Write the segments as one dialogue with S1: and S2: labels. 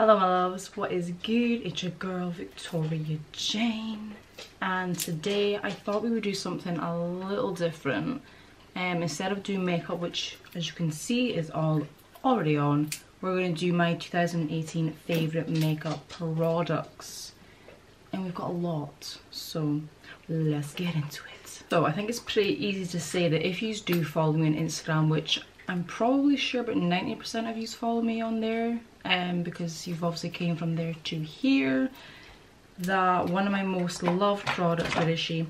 S1: Hello my loves, what is good? It's your girl Victoria Jane and today I thought we would do something a little different. Um, instead of doing makeup, which as you can see is all already on, we're going to do my 2018 favourite makeup products. And we've got a lot, so let's get into it. So I think it's pretty easy to say that if you do follow me on Instagram, which I'm probably sure but 90% of you follow me on there, um, because you've obviously came from there to here, that one of my most loved products, where is she,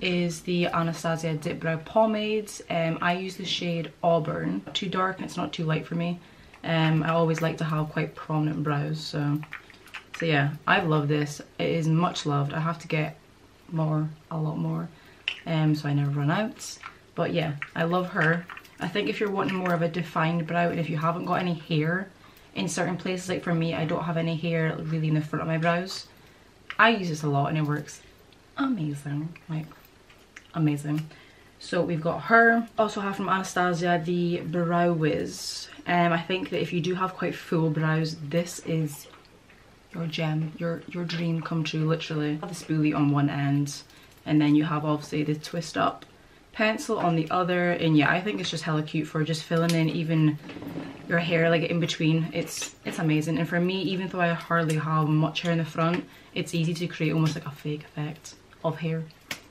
S1: is the Anastasia Dip Brow Pomades. Um, I use the shade Auburn. Too dark it's not too light for me. Um, I always like to have quite prominent brows, so... So yeah, I love this. It is much loved. I have to get more, a lot more, um, so I never run out. But yeah, I love her. I think if you're wanting more of a defined brow and if you haven't got any hair in certain places, like for me, I don't have any hair really in the front of my brows. I use this a lot and it works amazing, like amazing. So we've got her. Also have from Anastasia the Brow Wiz. Um, I think that if you do have quite full brows, this is your gem, your, your dream come true, literally. the spoolie on one end and then you have obviously the twist up pencil on the other and yeah I think it's just hella cute for just filling in even your hair like in between it's it's amazing and for me even though I hardly have much hair in the front it's easy to create almost like a fake effect of hair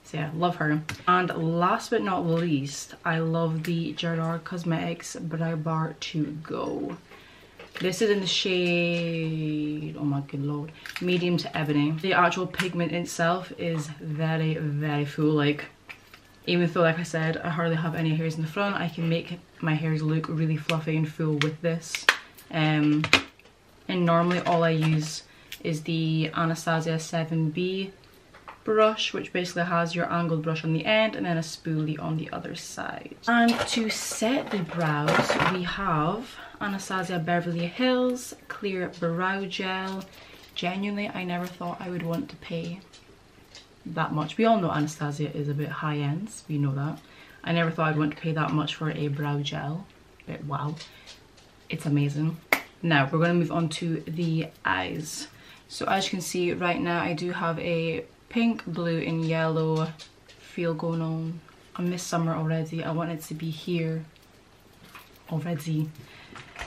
S1: so yeah love her and last but not least I love the Gerard Cosmetics Brow Bar to Go this is in the shade, oh my good lord, medium to ebony. The actual pigment itself is very, very full. Like, even though, like I said, I hardly have any hairs in the front, I can make my hairs look really fluffy and full with this. Um, and normally all I use is the Anastasia 7B brush, which basically has your angled brush on the end and then a spoolie on the other side. And to set the brows, we have Anastasia Beverly Hills Clear Brow Gel. Genuinely, I never thought I would want to pay that much. We all know Anastasia is a bit high-end, we know that. I never thought I'd want to pay that much for a brow gel, but wow, it's amazing. Now, we're going to move on to the eyes. So as you can see right now, I do have a pink, blue and yellow feel going on. I miss summer already. I want it to be here already.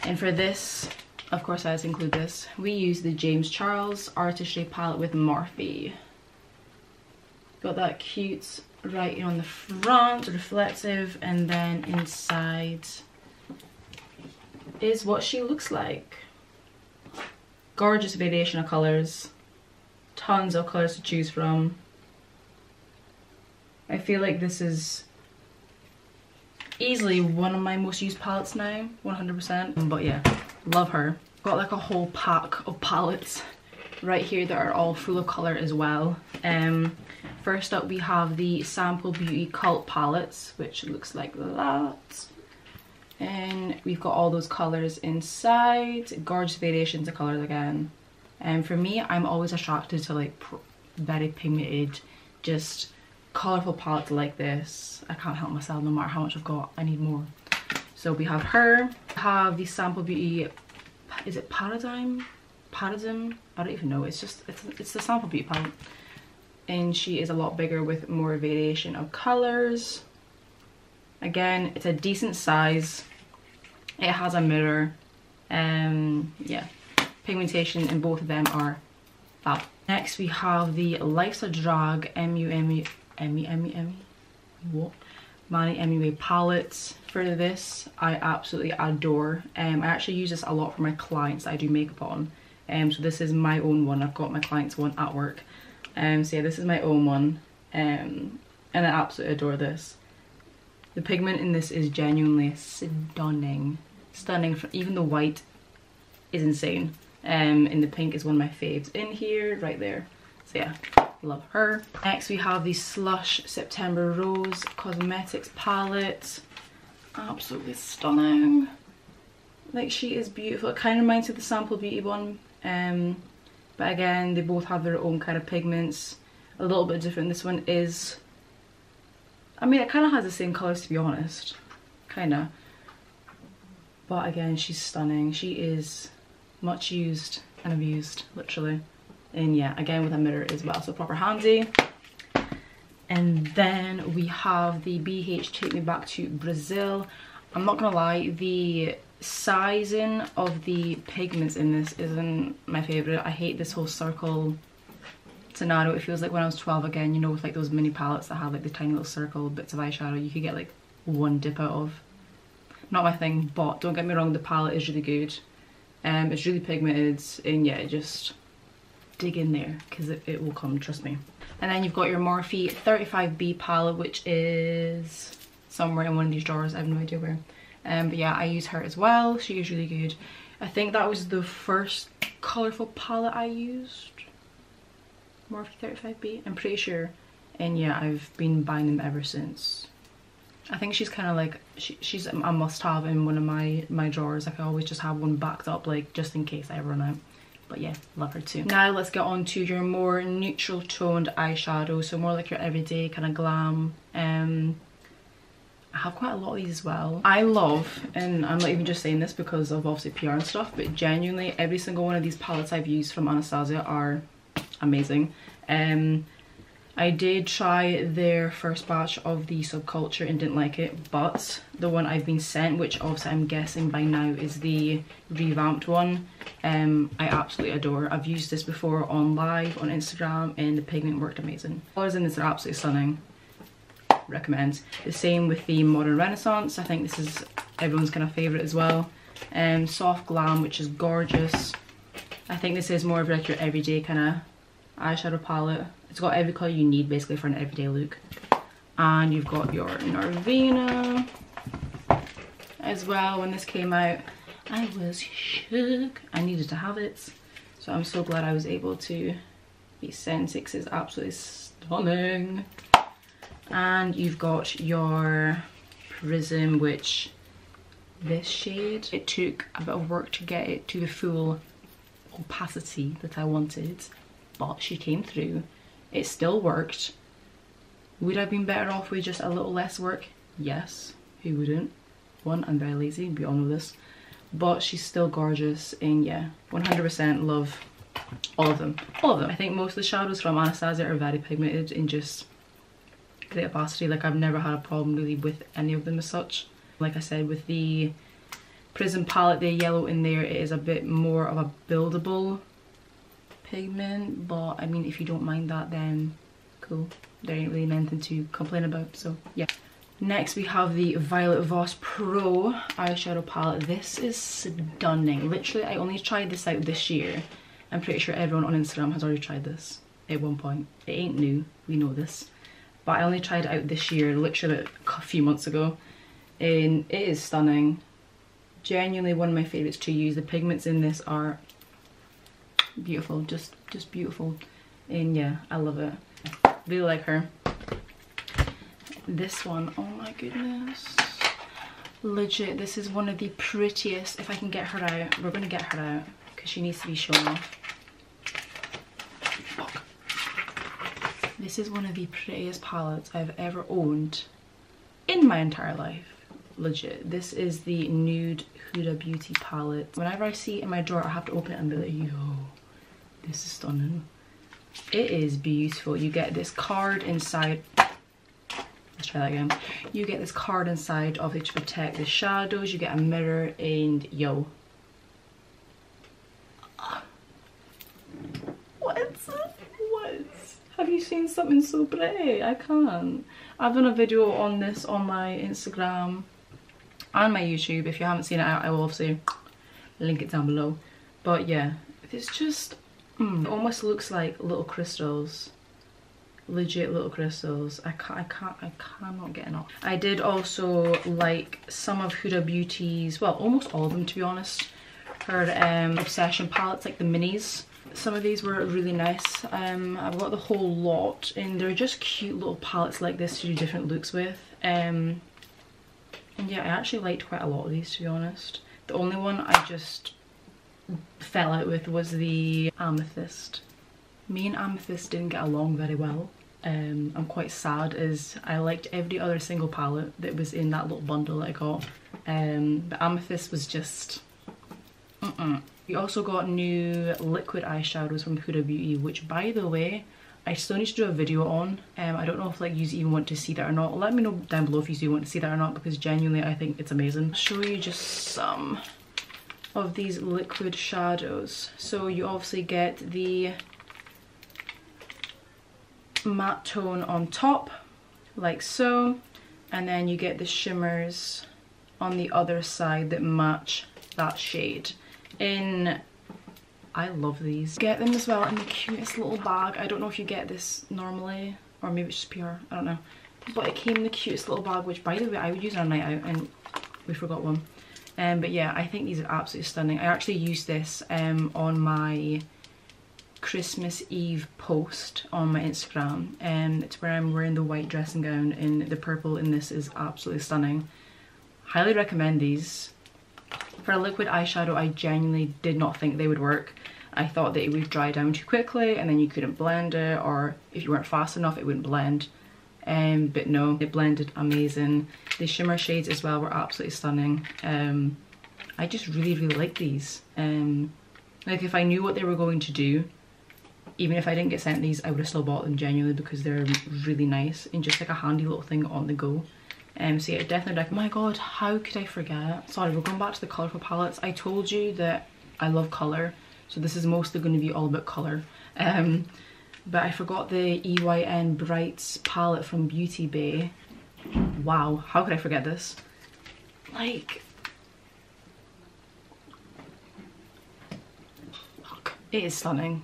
S1: And for this, of course I just include this, we use the James Charles Artistry palette with Morphe. Got that cute right here on the front, reflective, and then inside is what she looks like. Gorgeous variation of colours. Tons of colours to choose from. I feel like this is easily one of my most used palettes now 100% but yeah love her got like a whole pack of palettes right here that are all full of color as well um first up we have the sample beauty cult palettes which looks like that and we've got all those colors inside gorgeous variations of colors again and for me i'm always attracted to like very pigmented just colourful palettes like this. I can't help myself no matter how much I've got, I need more. So we have her, we have the Sample Beauty, is it Paradigm? Paradigm? I don't even know, it's just, it's, it's the Sample Beauty palette. And she is a lot bigger with more variation of colours. Again, it's a decent size. It has a mirror. Um, yeah, pigmentation in both of them are fab. Next we have the Life's a Drag Emmy, what? Manny MUA palettes. For this, I absolutely adore. Um, I actually use this a lot for my clients that I do makeup on. Um, so this is my own one. I've got my client's one at work. Um, so yeah, this is my own one. Um, and I absolutely adore this. The pigment in this is genuinely stunning. Stunning. Even the white is insane. Um, and the pink is one of my faves in here, right there. So yeah, love her. Next we have the Slush September Rose Cosmetics palette. Absolutely stunning. Like she is beautiful. It kind of reminds me of the Sample Beauty one. Um, but again, they both have their own kind of pigments. A little bit different. This one is, I mean, it kind of has the same colours to be honest. Kind of. But again, she's stunning. She is much used and abused, literally. And yeah, again with a mirror as well, so proper handy. And then we have the BH Take Me Back to Brazil. I'm not gonna lie, the sizing of the pigments in this isn't my favourite. I hate this whole circle scenario. It feels like when I was 12 again, you know, with like those mini palettes that have like the tiny little circle bits of eyeshadow, you could get like one dip out of. Not my thing, but don't get me wrong, the palette is really good. Um, it's really pigmented and yeah, just dig in there because it, it will come, trust me. And then you've got your Morphe 35B palette, which is somewhere in one of these drawers. I have no idea where. Um, but yeah, I use her as well. She is really good. I think that was the first colourful palette I used. Morphe 35B, I'm pretty sure. And yeah, I've been buying them ever since. I think she's kind of like, she, she's a must-have in one of my, my drawers. Like I always just have one backed up, like just in case I run out but yeah love her too now let's get on to your more neutral toned eyeshadow so more like your everyday kind of glam um I have quite a lot of these as well. I love, and I'm not even just saying this because of obviously PR and stuff, but genuinely every single one of these palettes I've used from Anastasia are amazing. Um, I did try their first batch of the Subculture and didn't like it, but the one I've been sent, which obviously I'm guessing by now is the revamped one, um, I absolutely adore. I've used this before on live, on Instagram, and the pigment worked amazing. Colors in this are absolutely stunning. Recommend. The same with the Modern Renaissance. I think this is everyone's kind of favourite as well. Um, Soft Glam, which is gorgeous. I think this is more of like your everyday kind of eyeshadow palette. It's got every colour you need basically for an everyday look. And you've got your Norvina as well. When this came out, I was shook. I needed to have it. So I'm so glad I was able to be sent. Six is absolutely stunning. And you've got your Prism, which this shade, it took a bit of work to get it to the full opacity that I wanted but she came through. It still worked. Would I have been better off with just a little less work? Yes, who wouldn't? One, I'm very lazy, we all know this. But she's still gorgeous and yeah, 100% love all of them. All of them. I think most of the shadows from Anastasia are very pigmented and just great opacity. Like I've never had a problem really with any of them as such. Like I said, with the Prism palette, the yellow in there, it is a bit more of a buildable pigment but I mean if you don't mind that then cool. There ain't really anything to complain about so yeah. Next we have the Violet Voss Pro eyeshadow palette. This is stunning. Literally I only tried this out this year. I'm pretty sure everyone on Instagram has already tried this at one point. It ain't new. We know this but I only tried it out this year literally a few months ago. And it is stunning. Genuinely one of my favorites to use. The pigments in this are beautiful just just beautiful. And yeah i love it. Really like her. This one oh my goodness. Legit this is one of the prettiest. If i can get her out we're gonna get her out because she needs to be shown off Look. This is one of the prettiest palettes i've ever owned in my entire life legit this is the nude huda beauty palette whenever i see it in my drawer i have to open it and be like yo this is stunning. It is beautiful. You get this card inside. Let's try that again. You get this card inside of it to protect the shadows. You get a mirror and yo. What? What? Have seen something so pretty? I can't. I've done a video on this on my Instagram and my YouTube. If you haven't seen it, I will obviously link it down below. But yeah, it's just Mm. It almost looks like little crystals. Legit little crystals. I can't, I can't, I cannot get enough. I did also like some of Huda Beauty's, well, almost all of them to be honest. Her um, Obsession palettes, like the minis. Some of these were really nice. Um, I've got the whole lot and they're just cute little palettes like this to do different looks with. Um, and yeah, I actually liked quite a lot of these to be honest. The only one I just fell out with was the Amethyst. Me and Amethyst didn't get along very well. Um, I'm quite sad as I liked every other single palette that was in that little bundle that I got. Um, but Amethyst was just, mm -mm, We also got new liquid eyeshadows from Huda Beauty, which by the way, I still need to do a video on. Um, I don't know if like you even want to see that or not. Let me know down below if you do want to see that or not because genuinely I think it's amazing. I'll show you just some of these liquid shadows. So you obviously get the matte tone on top like so and then you get the shimmers on the other side that match that shade in I love these. Get them as well in the cutest little bag. I don't know if you get this normally or maybe it's just pure, I don't know. But it came in the cutest little bag which by the way I would use on a night out and we forgot one. Um, but yeah, I think these are absolutely stunning. I actually used this um, on my Christmas Eve post on my Instagram and um, it's where I'm wearing the white dressing gown and the purple in this is absolutely stunning. Highly recommend these. For a liquid eyeshadow, I genuinely did not think they would work. I thought that it would dry down too quickly and then you couldn't blend it or if you weren't fast enough it wouldn't blend. Um, but no, it blended amazing. The shimmer shades as well were absolutely stunning. Um, I just really, really like these. Um, like if I knew what they were going to do, even if I didn't get sent these, I would have still bought them genuinely because they're really nice and just like a handy little thing on the go. Um, so yeah, definitely like, my god, how could I forget? Sorry, we're going back to the colourful palettes. I told you that I love colour, so this is mostly going to be all about colour. Um, but I forgot the EYN Brights palette from Beauty Bay. Wow, how could I forget this? Like, fuck, it is stunning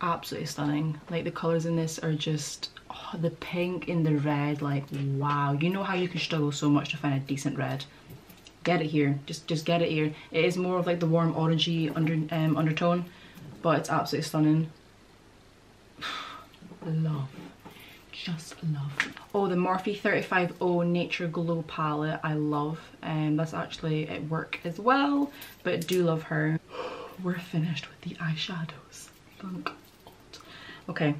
S1: absolutely stunning. Like the colours in this are just, oh, the pink and the red, like wow. You know how you can struggle so much to find a decent red. Get it here, just just get it here. It is more of like the warm orangey under, um, undertone, but it's absolutely stunning. love, just love. Oh, the Morphe 350 Nature Glow palette, I love. And um, that's actually at work as well, but do love her. We're finished with the eyeshadows. Okay.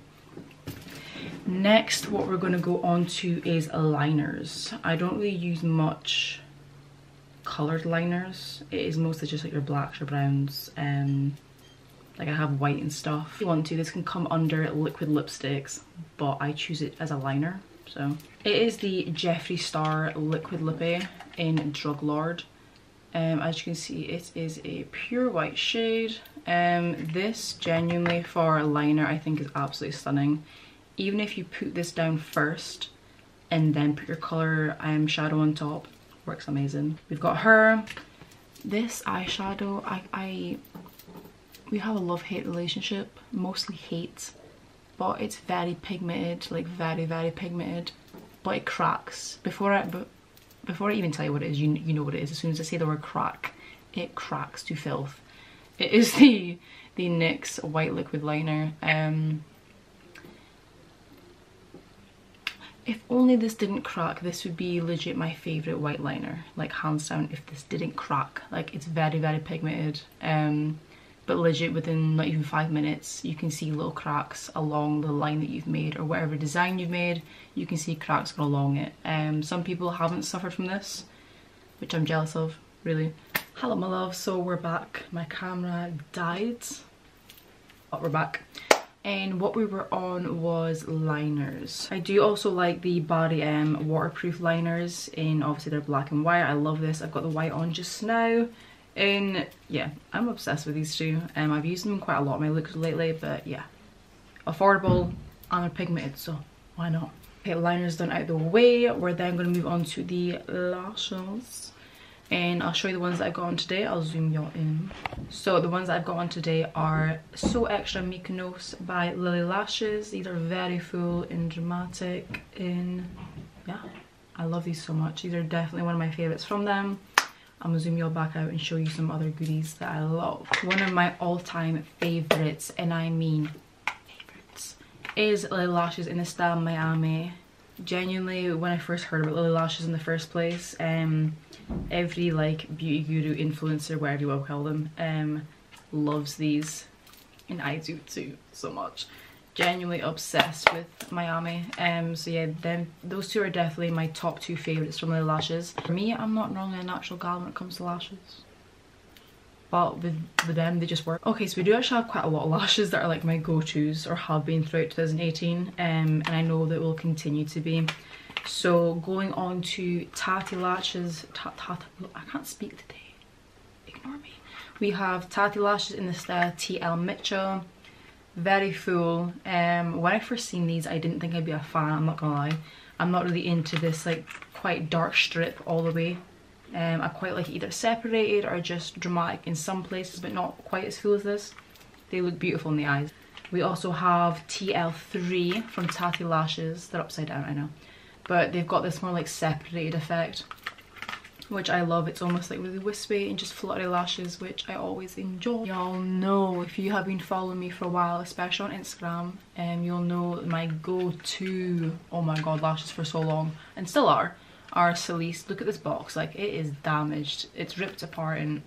S1: Next, what we're going to go on to is liners. I don't really use much coloured liners. It is mostly just like your blacks or browns. Um, like I have white and stuff. If you want to, this can come under liquid lipsticks, but I choose it as a liner. So it is the Jeffree Star Liquid Lippy in Drug Lord. Um, as you can see, it is a pure white shade. Um, this genuinely for a liner I think is absolutely stunning. Even if you put this down first and then put your colour um, shadow on top, works amazing. We've got her. This eyeshadow, I, I we have a love-hate relationship, mostly hate, but it's very pigmented, like very, very pigmented, but it cracks. Before I, before I even tell you what it is, you, you know what it is. As soon as I say the word crack, it cracks to filth. It is the the NYX white liquid liner. Um, if only this didn't crack, this would be legit my favourite white liner. Like hands down, if this didn't crack. Like it's very, very pigmented. Um, but legit within not even five minutes, you can see little cracks along the line that you've made or whatever design you've made, you can see cracks go along it. Um, some people haven't suffered from this, which I'm jealous of, really. Hello my love, so we're back. My camera died, but we're back. And what we were on was liners. I do also like the Barry M waterproof liners in obviously they're black and white. I love this. I've got the white on just now. And yeah, I'm obsessed with these two. Um, I've used them quite a lot in my looks lately, but yeah. Affordable and they're pigmented, so why not? Okay, liners done out the way. We're then going to move on to the lashes and I'll show you the ones that I've got on today. I'll zoom y'all in. So the ones that I've got on today are So Extra Mykonos by Lilly Lashes. These are very full and dramatic and yeah, I love these so much. These are definitely one of my favourites from them. I'm gonna zoom y'all back out and show you some other goodies that I love. One of my all-time favourites, and I mean favourites, is Lilly Lashes in the style Miami. Genuinely, when I first heard about Lilly Lashes in the first place, um, every like beauty guru influencer whatever you to call them um loves these and i do too so much genuinely obsessed with miami um so yeah then those two are definitely my top two favorites from the lashes for me i'm not normally a natural gal when it comes to lashes but with, with them they just work. Okay, so we do actually have quite a lot of lashes that are like my go-tos or have been throughout 2018 um, and I know that will continue to be. So going on to Tatti Lashes, I can't speak today, ignore me. We have Tatti Lashes in the style TL Mitchell, very full. Um, when I first seen these I didn't think I'd be a fan, I'm not gonna lie. I'm not really into this like quite dark strip all the way. Um, I quite like either separated or just dramatic in some places but not quite as full as this. They look beautiful in the eyes. We also have TL3 from Tatti Lashes. They're upside down, I know but they've got this more like separated effect which I love. It's almost like really wispy and just fluttery lashes, which I always enjoy. Y'all know, if you have been following me for a while, especially on Instagram, um, you'll know my go-to, oh my god, lashes for so long, and still are, are Celeste. Look at this box, like it is damaged. It's ripped apart and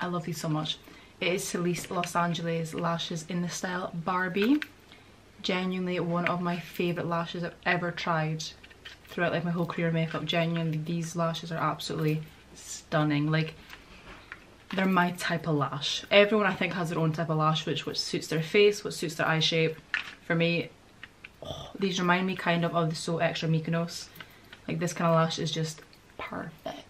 S1: I love these so much. It is Celeste Los Angeles lashes in the style Barbie genuinely one of my favourite lashes I've ever tried throughout like my whole career makeup. Genuinely, these lashes are absolutely stunning. Like, they're my type of lash. Everyone I think has their own type of lash which, which suits their face, what suits their eye shape. For me, oh, these remind me kind of of the So Extra Mykonos. Like this kind of lash is just perfect.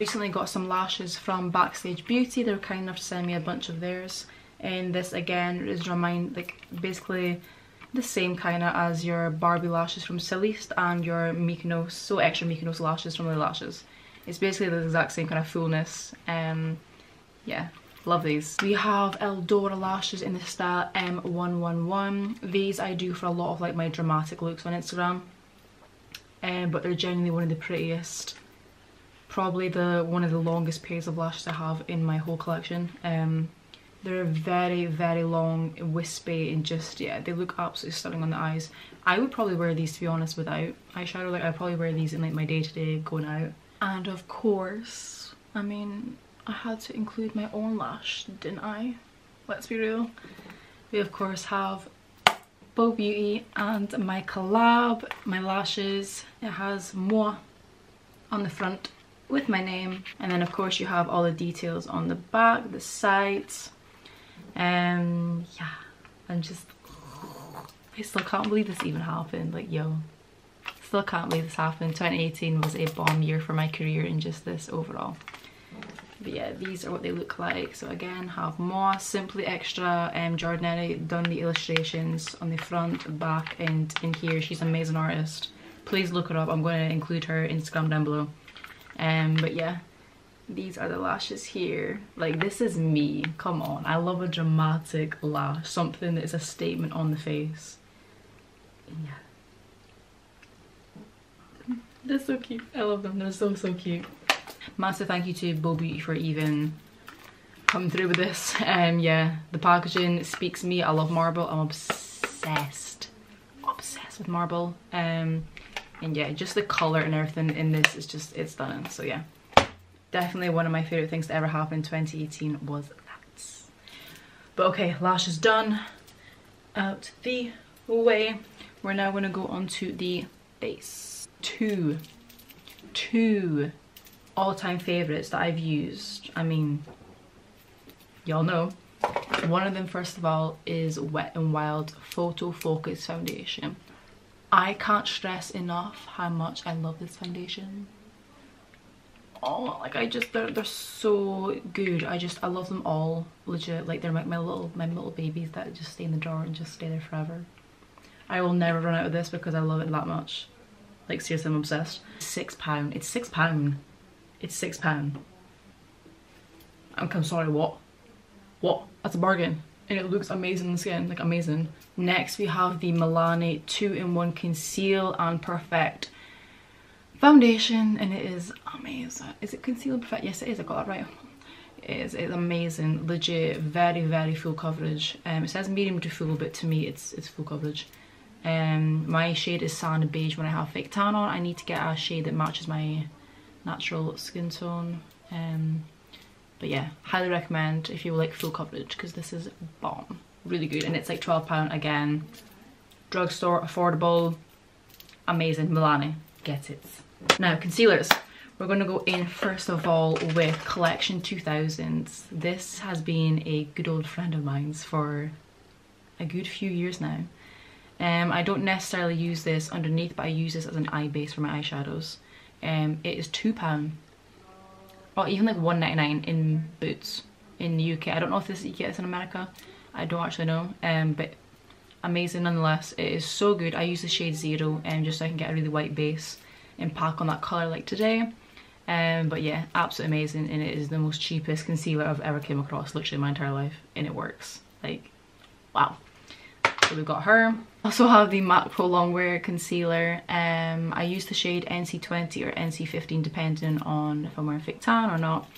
S1: Recently got some lashes from Backstage Beauty. They were kind enough to send me a bunch of theirs. And this again is remind like basically the same kind of as your Barbie lashes from Celeste and your Mykonos, so extra Mykonos lashes from the lashes. It's basically the exact same kind of fullness. Um, yeah, love these. We have Eldora lashes in the style M111. These I do for a lot of like my dramatic looks on Instagram. Um, but they're genuinely one of the prettiest. Probably the one of the longest pairs of lashes I have in my whole collection. Um, they're very, very long, wispy, and just, yeah, they look absolutely stunning on the eyes. I would probably wear these, to be honest, without eyeshadow. Like, I'd probably wear these in, like, my day-to-day -day going out. And, of course, I mean, I had to include my own lash, didn't I? Let's be real. We, of course, have Beau Beauty and my collab, my lashes. It has moi on the front with my name and then of course you have all the details on the back the sides um, yeah, I'm just, I still can't believe this even happened. Like, yo, still can't believe this happened. 2018 was a bomb year for my career and just this overall. But yeah, these are what they look like. So again, have Moss, Simply Extra, um, Giordanelli done the illustrations on the front, back, and in here. She's an amazing artist. Please look her up. I'm going to include her Instagram down below. Um, but yeah, these are the lashes here. Like this is me. Come on. I love a dramatic lash. Something that is a statement on the face. Yeah. They're so cute. I love them. They're so so cute. Massive thank you to Beau Beauty for even coming through with this. Um yeah the packaging speaks me. I love marble. I'm obsessed. Obsessed with marble. Um and yeah just the color and everything in this is just it's stunning. So yeah definitely one of my favorite things to ever happen in 2018 was that. But okay lashes done. Out the way. We're now going to go on to the base. Two. Two all-time favorites that i've used. I mean y'all know. One of them first of all is wet and wild photo focus foundation. I can't stress enough how much i love this foundation oh like i just they're, they're so good. I just i love them all legit. Like they're like my little my little babies that just stay in the drawer and just stay there forever. I will never run out of this because i love it that much. Like seriously i'm obsessed. Six pound. It's six pound. It's six pound. I'm, I'm sorry what? What? That's a bargain. And it looks amazing in the skin. Like amazing. Next we have the milani two-in-one conceal and perfect foundation and it is amazing. Is it concealer perfect. Yes it is. I got that right. It is it's amazing. Legit very very full coverage. Um it says medium to full but to me it's it's full coverage. Um my shade is sand beige when i have fake tan on. I need to get a shade that matches my natural skin tone. Um but yeah highly recommend if you like full coverage because this is bomb. Really good. And it's like 12 pound again. Drugstore affordable. Amazing. Milani get it now, concealers. we're going to go in first of all with Collection 2000s. This has been a good old friend of mine's for a good few years now. Um, I don't necessarily use this underneath, but I use this as an eye base for my eyeshadows. Um, it is £2. Or even like one ninety nine in Boots in the UK. I don't know if this you get this in America. I don't actually know. Um, but amazing nonetheless. It is so good. I use the shade Zero um, just so I can get a really white base pack on that colour like today. Um, but yeah, absolutely amazing and it is the most cheapest concealer I've ever came across literally my entire life and it works. Like, wow. So we've got her. Also have the MAC Pro Longwear Concealer. Um, I use the shade NC20 or NC15 depending on if I'm wearing fake tan or not.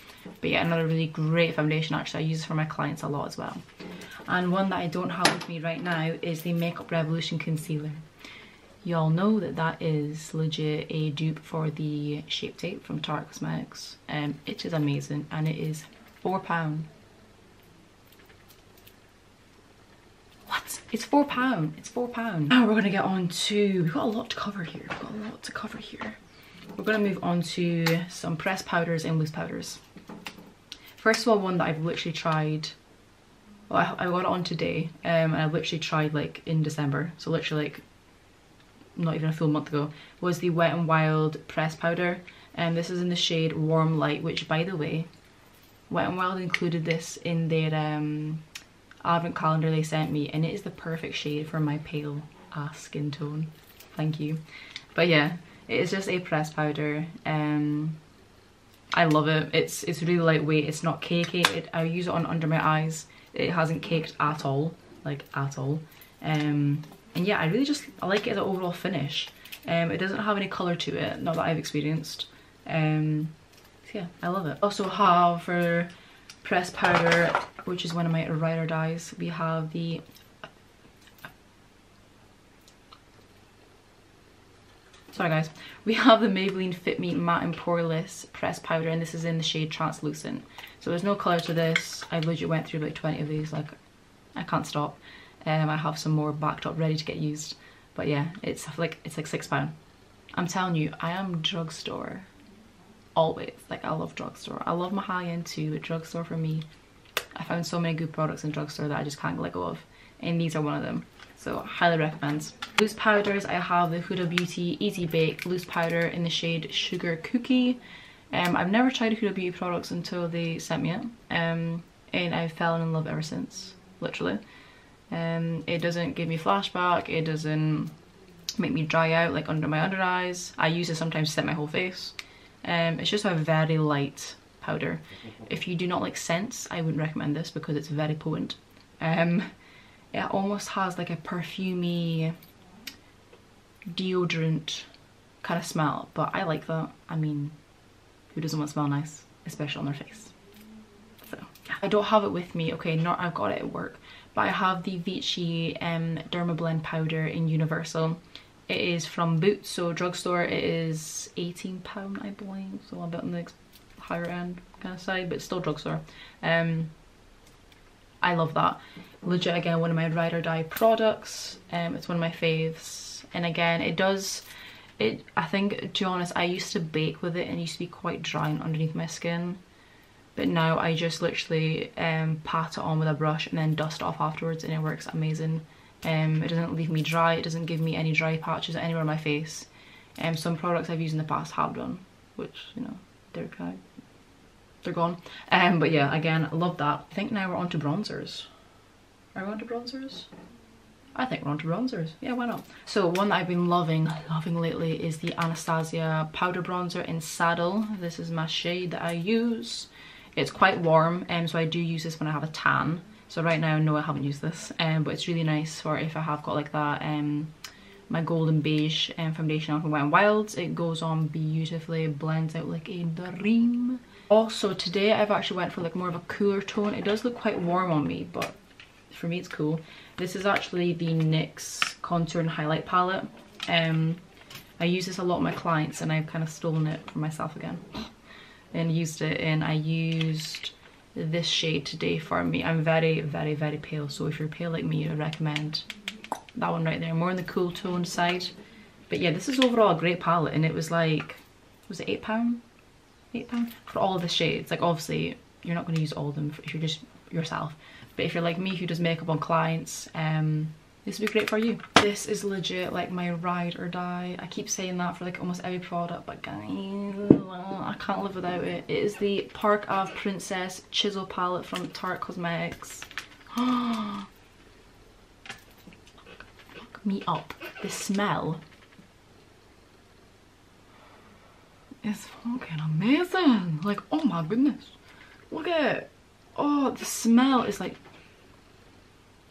S1: But yeah, another really great foundation actually. I use it for my clients a lot as well. And one that I don't have with me right now is the Makeup Revolution Concealer. Y'all know that that is legit a dupe for the Shape Tape from Tarte Cosmetics. Um, it is amazing and it is £4. What? It's four pound. It's four pound. Now we're gonna get on to, we've got a lot to cover here. We've got a lot to cover here. We're gonna move on to some pressed powders and loose powders. First of all, one that I've literally tried, well, I, I got it on today, um, and I literally tried like in December. So literally like not even a full month ago, was the Wet n Wild Press powder. And this is in the shade Warm Light, which by the way, Wet n Wild included this in their um, advent calendar they sent me and it is the perfect shade for my pale ass skin tone. Thank you. But yeah it is just a pressed powder. Um i love it. It's it's really lightweight. It's not cakey. It, i use it on under my eyes. It hasn't caked at all like at all. Um and yeah i really just i like it as an overall finish. Um it doesn't have any color to it not that i've experienced. Um so yeah i love it. Also have for pressed powder, which is one of my ride or dies. We have the sorry guys. We have the maybelline fit me matte and poreless press powder and this is in the shade translucent. So there's no color to this. I legit went through like 20 of these like i can't stop um i have some more backed up ready to get used. But yeah it's like it's like six pound. I'm telling you i am drugstore always. Like i love drugstore. I love my high-end too but drugstore for me i found so many good products in drugstore that i just can't let go of. And these are one of them. So highly recommend. Loose powders i have the huda beauty easy bake loose powder in the shade sugar cookie. Um i've never tried huda beauty products until they sent me it. Um and i've fallen in love ever since literally um it doesn't give me flashback it doesn't make me dry out like under my under eyes i use it sometimes to set my whole face um, it's just a very light powder. If you do not like scents, I wouldn't recommend this because it's very potent. Um, it almost has like a perfumey deodorant kind of smell, but I like that. I mean, who doesn't want to smell nice, especially on their face? So, yeah. I don't have it with me, okay, not I've got it at work, but I have the Vichy um, Dermablend powder in Universal. It is from Boots, so drugstore. It is £18, I believe, so a bit on the higher end kind of side, but still drugstore. Um, I love that. Legit, again, one of my ride or die products. Um, it's one of my faves. And again, it does, it. I think, to be honest, I used to bake with it and it used to be quite dry underneath my skin. But now I just literally um, pat it on with a brush and then dust off afterwards and it works amazing. Um, it doesn't leave me dry, it doesn't give me any dry patches anywhere on my face. Um, some products I've used in the past have done, which, you know, they're kind of, they're gone. Um, but yeah, again, I love that. I think now we're on to bronzers. Are we on to bronzers? I think we're on to bronzers. Yeah, why not? So one that I've been loving, loving lately is the Anastasia powder bronzer in Saddle. This is my shade that I use. It's quite warm, and um, so I do use this when I have a tan. So right now, no, I haven't used this, um, but it's really nice for if I have got like that, um, my golden beige um, foundation on from Wet n Wild. It goes on beautifully, blends out like a dream. Also, today I've actually went for like more of a cooler tone. It does look quite warm on me, but for me it's cool. This is actually the NYX Contour and Highlight Palette. Um, I use this a lot with my clients and I've kind of stolen it for myself again and used it and I used this shade today for me. I'm very, very, very pale. So if you're pale like me, I recommend that one right there. More on the cool tone side. But yeah, this is overall a great palette. And it was like, was it £8? eight pound for all the shades. Like obviously you're not going to use all of them if you're just yourself. But if you're like me who does makeup on clients, um, this would be great for you. This is legit like my ride or die. I keep saying that for like almost every product, but guys, I can't live without it. It is the Park Ave Princess Chisel Palette from Tarte Cosmetics. Fuck me up. The smell is fucking amazing. Like, oh my goodness. Look at it. Oh, the smell is like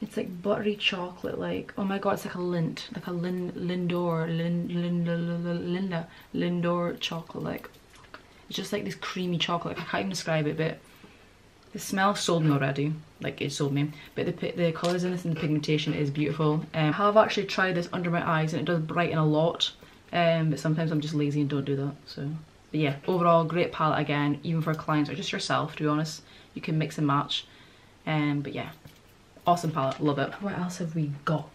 S1: it's like buttery chocolate, like, oh my god, it's like a Lindt, like a Lin, Lindor, Lin, Linda, Linda, Lindor chocolate, like, it's just like this creamy chocolate, I can't even describe it, but the smell sold me already, like, it sold me, but the, the colours in this and the pigmentation is beautiful. Um, I have actually tried this under my eyes and it does brighten a lot, um, but sometimes I'm just lazy and don't do that, so. But yeah, overall, great palette again, even for clients or just yourself, to be honest. You can mix and match. Um, but yeah, awesome palette, love it. What else have we got?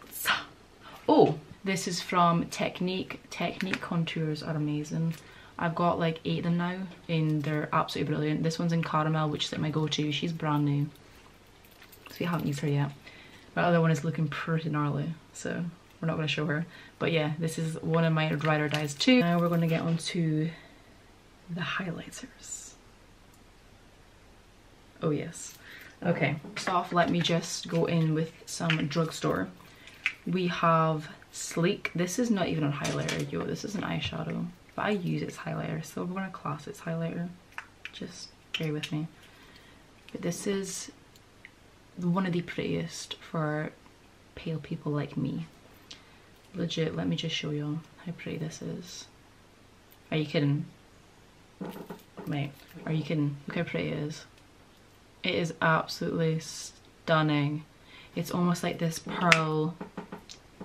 S1: Oh, this is from Technic. Technic contours are amazing. I've got like eight of them now and they're absolutely brilliant. This one's in caramel, which is like my go-to. She's brand new. So we haven't used her yet. My other one is looking pretty gnarly, so we're not going to show her. But yeah, this is one of my ride or dies too. Now we're going to get on to the highlighters. Oh yes. Okay, first off, let me just go in with some drugstore. We have Sleek. This is not even a highlighter, yo. This is an eyeshadow, but I use its highlighter, so we're gonna class its highlighter. Just bear with me. But this is one of the prettiest for pale people like me. Legit, let me just show you how pretty this is. Are you kidding? Mate, are you kidding? Look how pretty it is. It is absolutely stunning. It's almost like this pearl,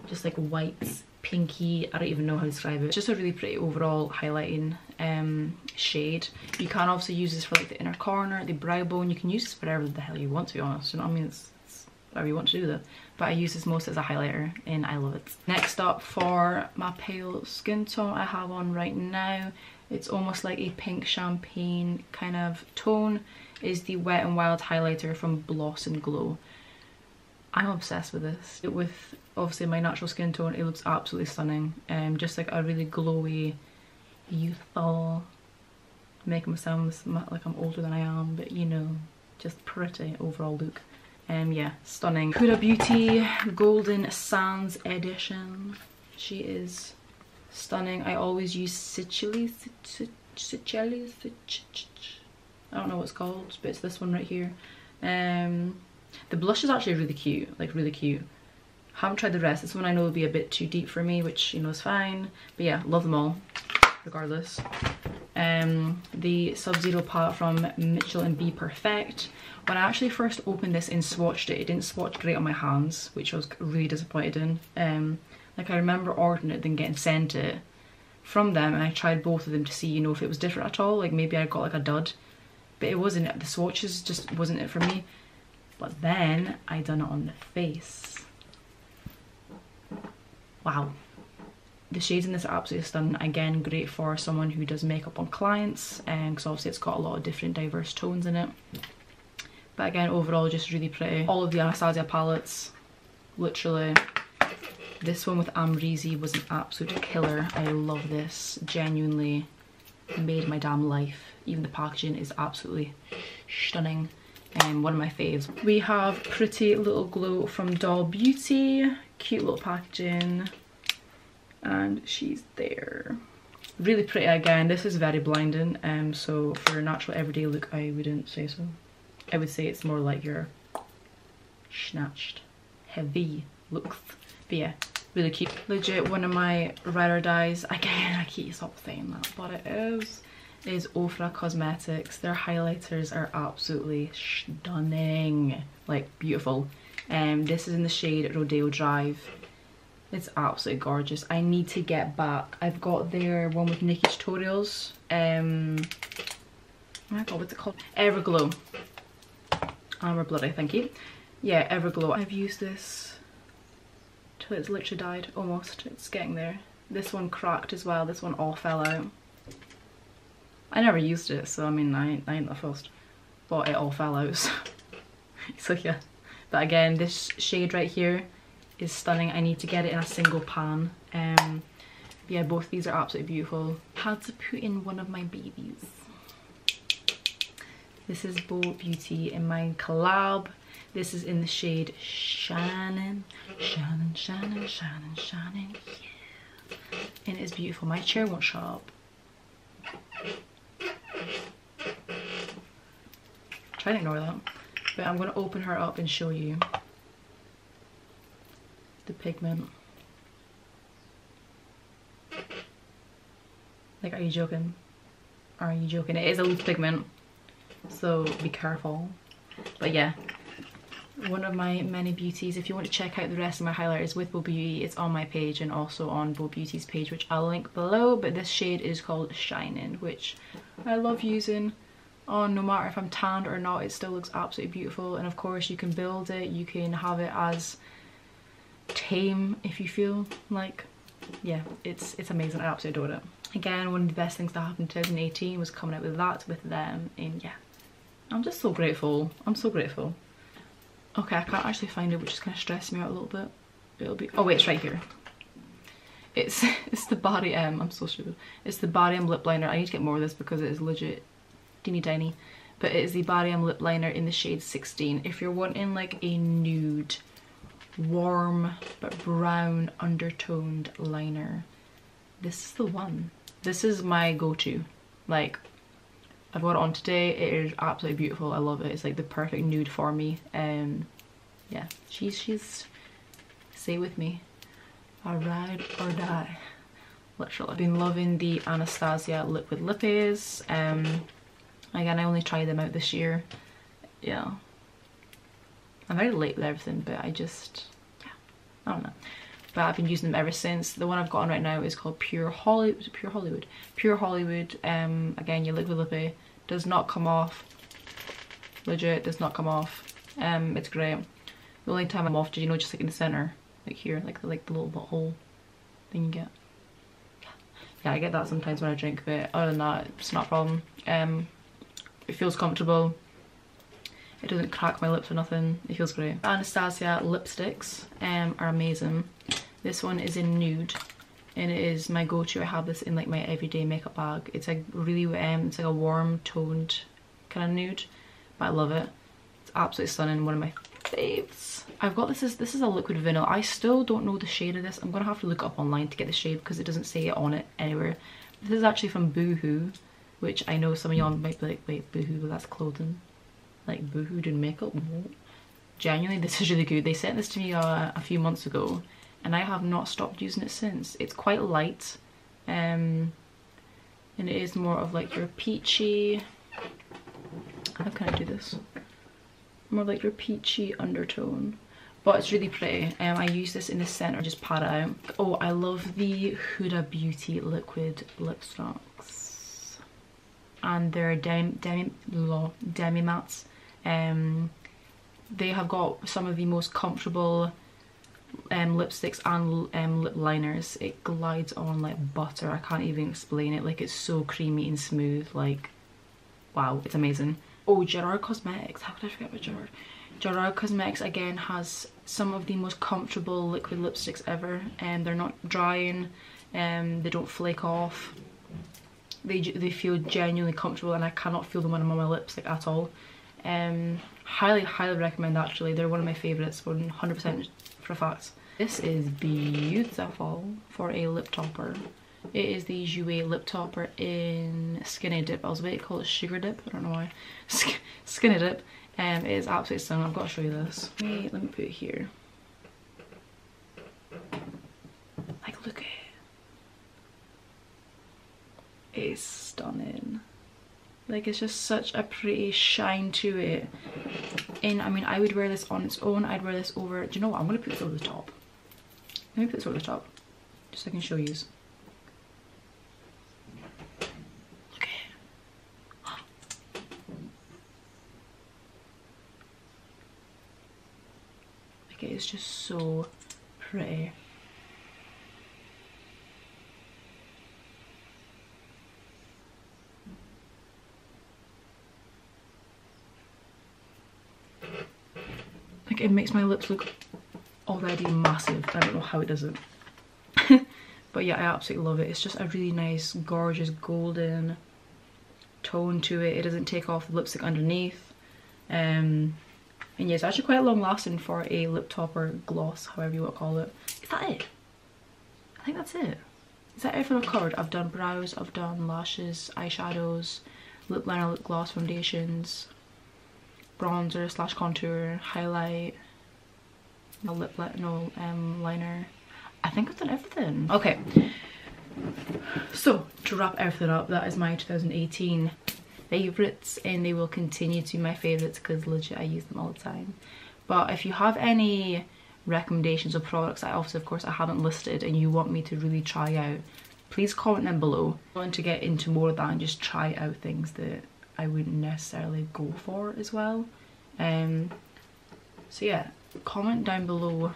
S1: just like white, pinky, I don't even know how to describe it. It's just a really pretty overall highlighting um, shade. You can also use this for like the inner corner, the brow bone. You can use this for whatever the hell you want to be honest. You know what I mean? It's, it's whatever you want to do with it. But I use this most as a highlighter and I love it. Next up for my pale skin tone I have on right now it's almost like a pink champagne kind of tone is the Wet n Wild highlighter from Blossom Glow. I'm obsessed with this. With obviously my natural skin tone, it looks absolutely stunning. Um, just like a really glowy, youthful, making me sound like I'm older than I am, but you know, just pretty overall look. Um, yeah, stunning. Huda Beauty Golden Sands edition. She is stunning. I always use Sicily, Sicily, I don't know what it's called, but it's this one right here. Um, the blush is actually really cute, like really cute. Haven't tried the rest. This one I know will be a bit too deep for me, which you know is fine. But yeah, love them all, regardless. Um, the Sub-Zero palette from Mitchell and Be Perfect. When I actually first opened this and swatched it, it didn't swatch great on my hands, which I was really disappointed in. Um, like I remember ordering it then getting sent it from them and I tried both of them to see, you know, if it was different at all. Like maybe I got like a dud. But it wasn't, the swatches just wasn't it for me. But then I done it on the face. Wow. The shades in this are absolutely stunning. Again, great for someone who does makeup on clients because um, obviously it's got a lot of different diverse tones in it. But again, overall just really pretty. All of the Anastasia palettes, literally this one with Amrezy was an absolute killer. I love this. Genuinely made my damn life. Even the packaging is absolutely stunning and um, one of my faves. We have Pretty Little Glow from Doll Beauty. Cute little packaging. And she's there. Really pretty again. This is very blinding. Um, so for a natural everyday look, I wouldn't say so. I would say it's more like your snatched, heavy looks. But yeah, really cute. Legit one of my ride or dies. Again, I keep stop saying that, but it is. Is Ofra Cosmetics. Their highlighters are absolutely stunning. Like beautiful. Um, this is in the shade Rodeo Drive. It's absolutely gorgeous. I need to get back. I've got their one with Nikkie Tutorials. Um, oh my god, what's it called? Everglow. Armor Bloody, thank you. Yeah, Everglow. I've used this till it's literally died almost it's getting there this one cracked as well this one all fell out I never used it, so I mean, I ain't, I ain't the first. But it all fell out, so, so yeah. But again, this shade right here is stunning. I need to get it in a single pan. Um, yeah, both these are absolutely beautiful. Had to put in one of my babies. This is Beau Beauty in my collab. This is in the shade Shining, Shining, Shining, Shining, Shining, yeah. And it's beautiful. My chair won't shut up. Try to ignore that. But I'm going to open her up and show you the pigment. Like, are you joking? Are you joking? It is a loose pigment, so be careful. But yeah, one of my many beauties. If you want to check out the rest of my highlighters with Beau Beauty, it's on my page and also on Beau Beauty's page, which I'll link below. But this shade is called Shining, which I love using on no matter if I'm tanned or not, it still looks absolutely beautiful. And of course you can build it, you can have it as tame if you feel like, yeah, it's, it's amazing. I absolutely adore it. Again, one of the best things that happened in 2018 was coming out with that with them and yeah, I'm just so grateful. I'm so grateful. Okay, I can't actually find it, which is kind of stressing me out a little bit. It'll be, oh wait, it's right here. It's, it's the Barry M, I'm so stupid. It's the Barry M lip liner. I need to get more of this because it is legit teeny tiny. But it is the Barry M lip liner in the shade 16. If you're wanting like a nude, warm but brown undertoned liner, this is the one. This is my go-to. Like, I've got it on today. It is absolutely beautiful. I love it. It's like the perfect nude for me. Um, yeah, she's, she's, stay with me. I ride or die. Literally. I've been loving the Anastasia Liquid Lippies. Um, again, I only tried them out this year. Yeah. I'm very late with everything, but I just, yeah, I don't know. But I've been using them ever since. The one I've got on right now is called Pure Hollywood. Pure Hollywood. Pure Hollywood. Um, again, your liquid lippy does not come off. Legit, does not come off. Um, it's great. The only time I'm off, did you know, just like in the center, like here, like the like the little hole thing you get. Yeah, I get that sometimes when I drink, but other than that, it's not a problem. Um, it feels comfortable. It doesn't crack my lips or nothing. It feels great. Anastasia lipsticks um, are amazing. This one is in nude and it is my go-to. I have this in like my everyday makeup bag. It's like really, um, it's like a warm toned kind of nude, but I love it. It's absolutely stunning. One of my faves. I've got this is this is a liquid vanilla. I still don't know the shade of this. I'm gonna have to look up online to get the shade because it doesn't say it on it anywhere. This is actually from Boohoo, which I know some of y'all might be like, wait, Boohoo, that's clothing. Like Boohoo doing makeup. Genuinely, this is really good. They sent this to me uh, a few months ago and I have not stopped using it since. It's quite light um, and it is more of like your peachy, how can I do this? More like your peachy undertone but it's really pretty. Um, I use this in the centre, just pat it out. Oh, I love the Huda Beauty liquid lipsticks. And they're demi, demi, demi mattes. Um, they have got some of the most comfortable um, lipsticks and um, lip liners. It glides on like butter. I can't even explain it. Like it's so creamy and smooth. Like, wow, it's amazing. Oh, Gerard Cosmetics. How could I forget about Gerard? Gerard Cosmetics again has some of the most comfortable liquid lipsticks ever. And they're not drying. Um, they don't flake off. They, they feel genuinely comfortable and I cannot feel them when I'm on my lips like at all. Um, highly, highly recommend actually. They're one of my favourites, 100% for a fact. This is beautiful for a lip topper. It is the Jouer lip topper in Skinny Dip. I was about to call it Sugar Dip. I don't know why. Skinny Dip. Um, it is absolutely stunning. I've got to show you this. Wait, let me put it here. Like, look at it. It is stunning. Like it's just such a pretty shine to it. And I mean, I would wear this on its own. I'd wear this over, do you know what? I'm gonna put this over the top. Let me put this over the top, just so I can show you. Okay. Like it is just so pretty. It makes my lips look already massive. I don't know how it doesn't. but yeah, I absolutely love it. It's just a really nice, gorgeous, golden tone to it. It doesn't take off the lipstick underneath. Um, and yeah, it's actually quite long lasting for a lip topper gloss, however you want to call it. Is that it? I think that's it. Is that everything I've covered? I've done brows, I've done lashes, eyeshadows, lip liner, lip gloss, foundations, bronzer slash contour, highlight, no lip no um, liner. I think I've done everything. Okay, so to wrap everything up, that is my 2018 favorites and they will continue to be my favorites because legit I use them all the time. But if you have any recommendations of products I also of course I haven't listed and you want me to really try out, please comment them below. I want to get into more of that and just try out things that I wouldn't necessarily go for as well. Um, so yeah, comment down below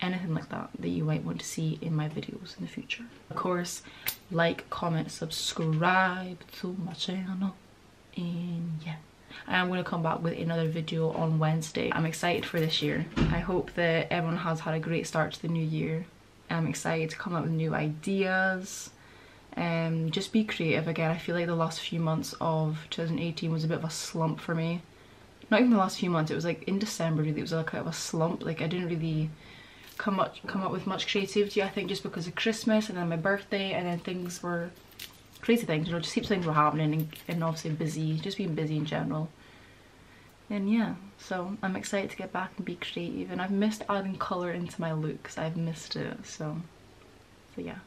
S1: anything like that that you might want to see in my videos in the future. Of course, like, comment, subscribe to my channel and yeah. I'm going to come back with another video on Wednesday. I'm excited for this year. I hope that everyone has had a great start to the new year. I'm excited to come up with new ideas um, just be creative again. I feel like the last few months of 2018 was a bit of a slump for me. Not even the last few months, it was like in December really, it was like kind of a slump. Like I didn't really come up come up with much creativity I think just because of Christmas and then my birthday and then things were crazy things you know just heaps things were happening and, and obviously busy just being busy in general and yeah so I'm excited to get back and be creative and I've missed adding colour into my looks I've missed it so so yeah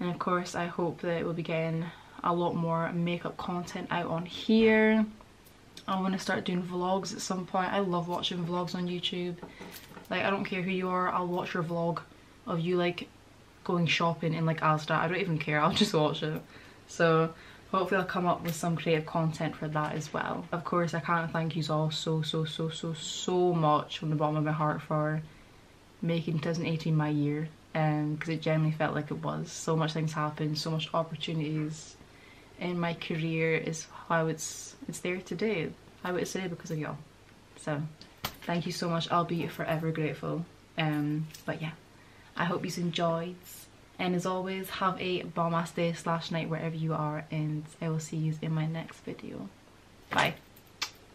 S1: and of course I hope that we'll be getting a lot more makeup content out on here I want to start doing vlogs at some point I love watching vlogs on YouTube like I don't care who you are, I'll watch your vlog of you like going shopping in like Asda. I don't even care, I'll just watch it. So hopefully I'll come up with some creative content for that as well. Of course I can't thank you all so so so so so much from the bottom of my heart for making 2018 my year because um, it genuinely felt like it was. So much things happened, so much opportunities in my career is how it's it's there today. How it's today because of y'all. So Thank you so much. I'll be forever grateful. Um, but yeah, I hope you enjoyed. And as always, have a bomb ass day slash night wherever you are. And I will see you in my next video. Bye.